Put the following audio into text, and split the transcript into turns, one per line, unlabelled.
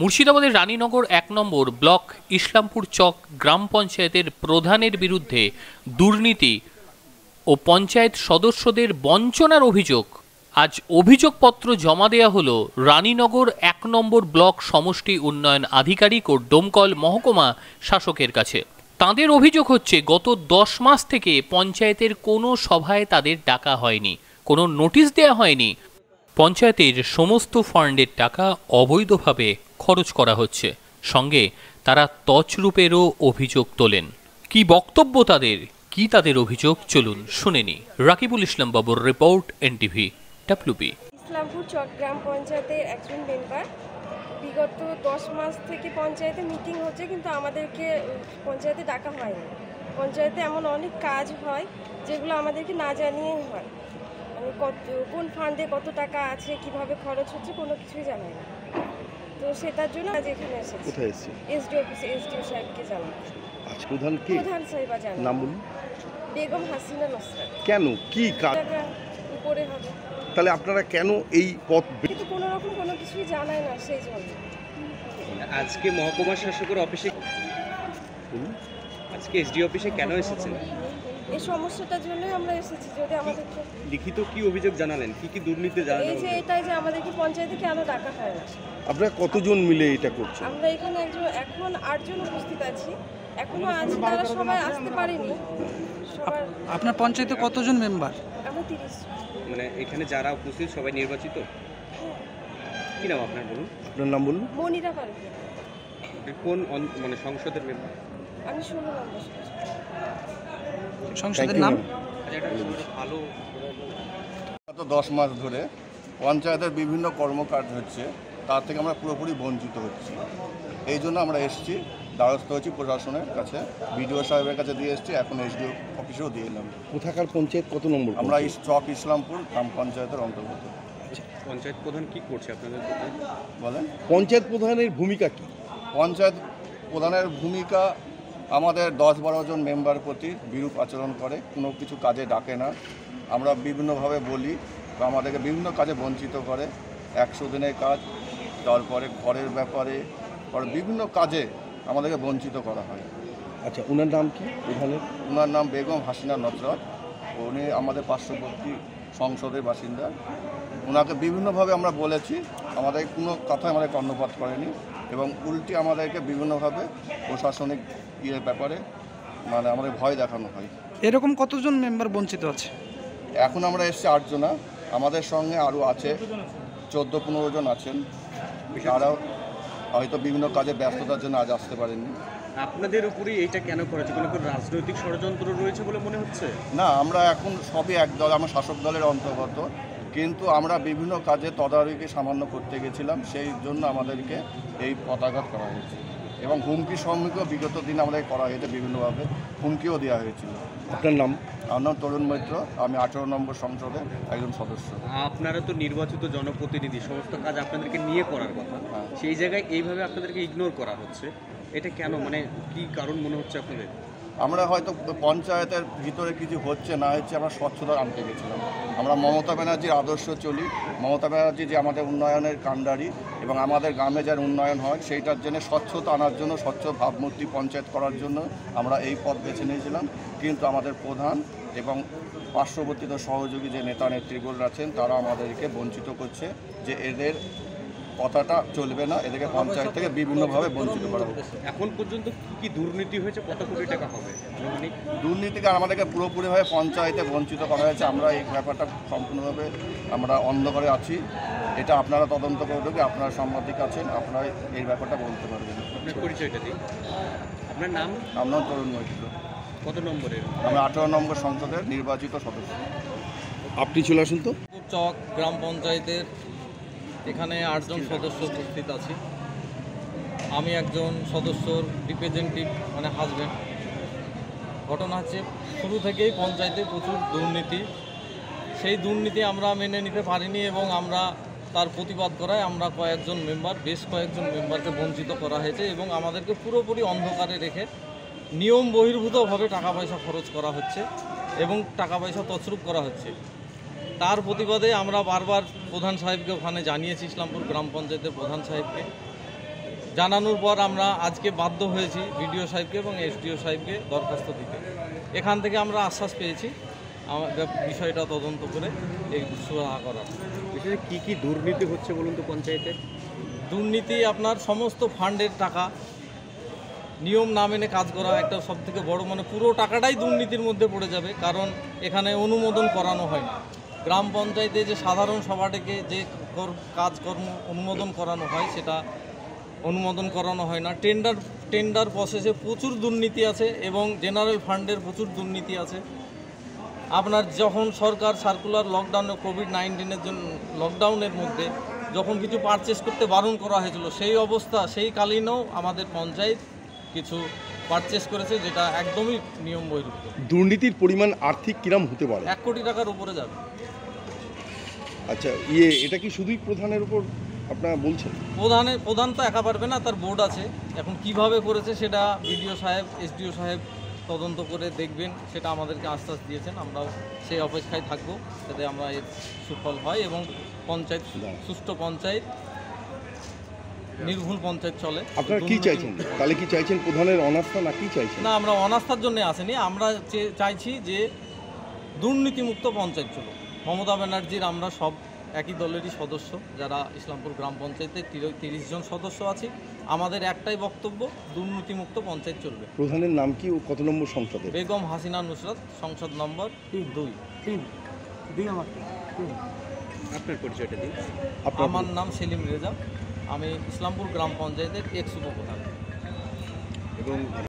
মুর্শিদাবাদের রানীনগর এক নম্বর ব্লক ইসলামপুর চক গ্রাম পঞ্চায়েতের প্রধানের বিরুদ্ধে দুর্নীতি ও পঞ্চায়েত সদস্যদের বঞ্চনার অভিযোগ। আজ অভিযোগপত্র জমা দেওয়া হলো রানীনগর এক নম্বর ব্লক সমষ্টি উন্নয়ন আধিকারিক ও ডোমকল মহকুমা শাসকের কাছে। তাদের অভিযোগ হচ্ছে, গত দশ মাস থেকে পঞ্চায়েতের কোনো সভায় তাদের ডাকা হয়নি, কোনো নোটিশ দেওয়া হয়নি। পঞ্চায়েতের সমস্ত ফান্ডের টাকা অবৈধভাবে খরচ করা হচ্ছে। সঙ্গে তারা তছরূপেরও অভিযোগ তোলেন। কি বক্তব্য তাদের? কি তাদের অভিযোগ? চলুন শুনে নি রাকিবুল ইসলাম বাবুর report, NTV, WB.
Islampur Chattogram পঞ্চায়েতের একজন মেম্বার বিগত দশ মাস থেকে পঞ্চায়েতে মিটিং হচ্ছে, কিন্তু আমাদেরকে পঞ্চায়েতে ডাকা হয়নি। পঞ্চায়েতে এমন অনেক কাজ হয়, যেগুলো আমাদেরকে না জানিয়েই হয়। কত কোন ফান্ডে কত টাকা আছে কীভাবে খরচ হচ্ছে কোনো কিছুই জানাই না। তো সেটার জন্য আজ এখানে এসেছি।
কোথায় এসছে?
এসডিও অফিসে এসডিও সাহেবকে জানাব।
আজ প্রধান কি?
প্রধান সাহেবা জানাব।
নাম বলুন।
বেগম হাসিনা নসরাত
কেন? কি কাজ
উপরে হবে।
তাহলে আপনারা কেন এই পথ
কিন্তু কোনো রকম কোনো কিছুই জানায় না সেই জন্য।
আজকে মহকুমা শাসকের অফিসে? আজকে এসডি অফিসে কেন এসেছেন?
এই সমস্যাটার জন্যই আমরা এসেছি যদি আমাদেরকে
লিখিত কি অভিযোগ জানালেন? কি কি দুর্নীতি
এই
জানালেন
যে এটাই যে আমাদেরকে পঞ্চায়েতে কেন ডাকা হয় না
আপনারা কতজন মিলে এটা করছেন?
আমরা এখানে একজন এখন আটজন উপস্থিত আছি। এখনও আজ তারা সবাই আসতে পারেনি। সবার
আপনার পঞ্চায়েতে কতজন মেম্বার?
আমরা তিরিশ
মানে এখানে যারা উপস্থিত সবাই নির্বাচিত? কি নাম আপনার বলুন?
আপনার নাম বলুন।
মনিরা পারবে
কোন অন- মানে সংসদের মেম্বার?
আমি ষোলো নম্বর।
সংসদের নাম?
ভালো
গত দশ মাস ধরে পঞ্চায়েতের বিভিন্ন কর্মকাণ্ড হচ্ছে তার থেকে আমরা পুরোপুরি বঞ্চিত হচ্ছি। এই জন্য আমরা এসেছি দ্বারস্থ হয়েছি প্রশাসনের কাছে বিডিও সাহেবের কাছে দিয়ে এসেছি এখন এসডিও অফিসেও দিয়ে এলাম।
কোথাকার পঞ্চায়েত? কত নম্বর
আমরা চক ইসলামপুর গ্রাম পঞ্চায়েতের অন্তর্গত।
পঞ্চায়েত প্রধান কি করছে আপনাদের
বলেন?
পঞ্চায়েত প্রধানের ভূমিকা কি?
পঞ্চায়েত প্রধানের ভূমিকা আমাদের দশ বারো জন মেম্বার প্রতি বিরূপ আচরণ করে কোনো কিছু কাজে ডাকে না। আমরা বিভিন্নভাবে বলি বা আমাদেরকে বিভিন্ন কাজে বঞ্চিত করে একশো দিনের কাজ তারপরে ঘরের ব্যাপারে বিভিন্ন কাজে আমাদেরকে বঞ্চিত করা হয়।
আচ্ছা ওনার নাম কি প্রধানের
ওনার নাম বেগম হাসিনা নসরত উনি আমাদের পার্শ্ববর্তী সংসদের বাসিন্দা। ওনাকে বিভিন্নভাবে আমরা বলেছি আমাদের কোনো কথাই আমাদের কর্ণপাত করেনি। এবং উল্টে আমাদেরকে বিভিন্নভাবে প্রশাসনিক ইয়ের ব্যাপারে মানে আমাদের ভয় দেখানো হয়।
এরকম কতজন মেম্বার বঞ্চিত আছে?
এখন আমরা এসেছি আটজনা আমাদের সঙ্গে আরও আছে চোদ্দ পনেরো জন আছেন। তারাও হয়তো বিভিন্ন কাজে ব্যস্ততার জন্য আজ আসতে পারেননি।
আপনাদের উপরেই এটা কেন করেছে? কোনো কোনো রাজনৈতিক ষড়যন্ত্র রয়েছে বলে মনে হচ্ছে?
না আমরা এখন সবই এক দল আমরা শাসক দলের অন্তর্গত। কিন্তু আমরা বিভিন্ন কাজে তদারকি সামান্য করতে গেছিলাম সেই জন্য আমাদেরকে এই পতাঘাত করা হয়েছে। এবং হুমকি সম্মুখীন বিগত দিন আমাদের করা হয়েছে বিভিন্নভাবে হুমকিও দেওয়া হয়েছিল।
আপনার নাম?
আমার নাম তরুণ মৈত্র আমি আঠেরো নম্বর সংসদের একজন সদস্য।
আপনারা তো নির্বাচিত জনপ্রতিনিধি সমস্ত কাজ আপনাদেরকে নিয়ে করার কথা।
হ্যাঁ।
সেই জায়গায় এইভাবে আপনাদেরকে ইগনোর করা হচ্ছে। এটা কেন? মানে কি কারণ মনে হচ্ছে আপনাদের?
আমরা হয়তো পঞ্চায়েতের ভিতরে কিছু হচ্ছে না হচ্ছে আমরা স্বচ্ছতা আনতে গেছিলাম। আমরা মমতা ব্যানার্জির আদর্শ চলি। মমতা ব্যানার্জি যে আমাদের উন্নয়নের কাণ্ডারি এবং আমাদের গ্রামে যার উন্নয়ন হয়, সেইটার জন্য স্বচ্ছতা আনার জন্য, স্বচ্ছ ভাবমূর্তি পঞ্চায়েত করার জন্য আমরা এই পথ বেছে নিয়েছিলাম। কিন্তু আমাদের প্রধান এবং পার্শ্ববর্তী সহযোগী যে নেতা নেত্রীগুলো আছেন, তারা আমাদেরকে বঞ্চিত করছে যে এদের কথাটা চলবে না এদেরকে পঞ্চায়েত থেকে বিভিন্নভাবে বঞ্চিত করা হবে
এখন পর্যন্ত কি কি দুর্নীতি হয়েছে? কত কোটি টাকা হবে?
দুর্নীতিকে আমাদেরকে পুরোপুরিভাবে পঞ্চায়েতে বঞ্চিত করা হয়েছে। আমরা এই ব্যাপারটা সম্পূর্ণভাবে আমরা অন্ধকারে আছি। এটা আপনারা তদন্ত করে দেবে আপনারা সাংবাদিক আছেন আপনারা এই ব্যাপারটা বলতে পারবেন।
আপনার পরিচয়টা দিন। আপনার নাম?
আপনার তরুণ মৈত্র।
কত নম্বরের
আমরা আঠারো নম্বর সংসদের নির্বাচিত সদস্য।
আপনি চলে আসুন তো।
চক গ্রাম পঞ্চায়েতের এখানে আটজন সদস্য উপস্থিত আছি। আমি একজন সদস্যর রিপ্রেজেন্টেটিভ মানে হাজব্যান্ড ঘটনা হচ্ছে, শুরু থেকেই পঞ্চায়েতে প্রচুর দুর্নীতি। সেই দুর্নীতি আমরা মেনে নিতে পারিনি এবং আমরা তার প্রতিবাদ করায় আমরা কয়েকজন মেম্বার বেশ কয়েকজন মেম্বারকে বঞ্চিত করা হয়েছে এবং আমাদেরকে পুরোপুরি অন্ধকারে রেখে নিয়ম বহির্ভূতভাবে টাকা পয়সা খরচ করা হচ্ছে এবং টাকা পয়সা তছরূপ করা হচ্ছে। তার প্রতিবাদে আমরা বারবার প্রধান সাহেবকে ওখানে জানিয়েছি ইসলামপুর গ্রাম পঞ্চায়েতের প্রধান সাহেবকে। জানানোর পর আমরা আজকে বাধ্য হয়েছি বিডিও সাহেবকে এবং এসডিও সাহেবকে দরখাস্ত দিতে। এখান থেকে আমরা আশ্বাস পেয়েছি আমাদের বিষয়টা তদন্ত করে এই সুরাহা করার।
এখানে কি কি দুর্নীতি হচ্ছে বলুন তো পঞ্চায়েতে?
দুর্নীতি আপনার সমস্ত ফান্ডের টাকা নিয়ম না মেনে কাজ করা একটা সব থেকে বড় মানে পুরো টাকাটাই দুর্নীতির মধ্যে পড়ে যাবে কারণ এখানে অনুমোদন করানো হয় না। গ্রাম পঞ্চায়েতে যে সাধারণ সভাটাকে যে কর- কাজকর্ম অনুমোদন করানো হয় সেটা অনুমোদন করানো হয় না। টেন্ডার টেন্ডার প্রসেসে প্রচুর দুর্নীতি আছে এবং জেনারেল ফান্ডের প্রচুর দুর্নীতি আছে। আপনার যখন সরকার সার্কুলার লকডাউনে কোভিড নাইন্টিনের জন্য লকডাউনের মধ্যে যখন কিছু পারচেস করতে বারণ করা হয়েছিল সেই অবস্থা সেই কালীনও আমাদের পঞ্চায়েত কিছু পারচেস করেছে যেটা একদমই নিয়ম বহির্ভূত
দুর্নীতির পরিমাণ আর্থিক কিরাম হতে পারে?
এক কোটি টাকার উপরে যাবে।
আচ্ছা ইয়ে এটা কি শুধুই প্রধানের উপর আপনারা বলছেন?
প্রধানের প্রধান তো একা পারবে না তার বোর্ড আছে। এখন কীভাবে করেছে সেটা বিডিও সাহেব এসডিও সাহেব তদন্ত করে দেখবেন সেটা আমাদেরকে আশ্বাস দিয়েছেন। আমরাও সেই অপেক্ষায় থাকব যাতে আমরা এর সুফল হয় এবং পঞ্চায়েত সুষ্ঠু পঞ্চায়েত নির্ভুল পঞ্চায়েত চলে।
আপনারা কি চাইছেন? তাহলে কি চাইছেন প্রধানের অনাস্থা না কি চাইছেন?
না আমরা অনাস্থার জন্য আসেনি। আমরা চাইছি যে দুর্নীতিমুক্ত পঞ্চায়েত চলুক মমতা ব্যানার্জির আমরা সব একই দলেরই সদস্য যারা ইসলামপুর গ্রাম পঞ্চায়েতে তিরিশ জন সদস্য আছি। আমাদের একটাই বক্তব্য দুর্নীতিমুক্ত পঞ্চায়েত চলবে।
প্রধানের নাম কি ও কত নম্বর সংসদে
বেগম হাসিনা নুসরাত সংসদ নম্বর দুই।
আপনার পরিচয়টা দিন।
আপনার
আমার নাম? সেলিম রেজা। আমি ইসলামপুর গ্রাম পঞ্চায়েতের এক্স উপপ্রধান
এবং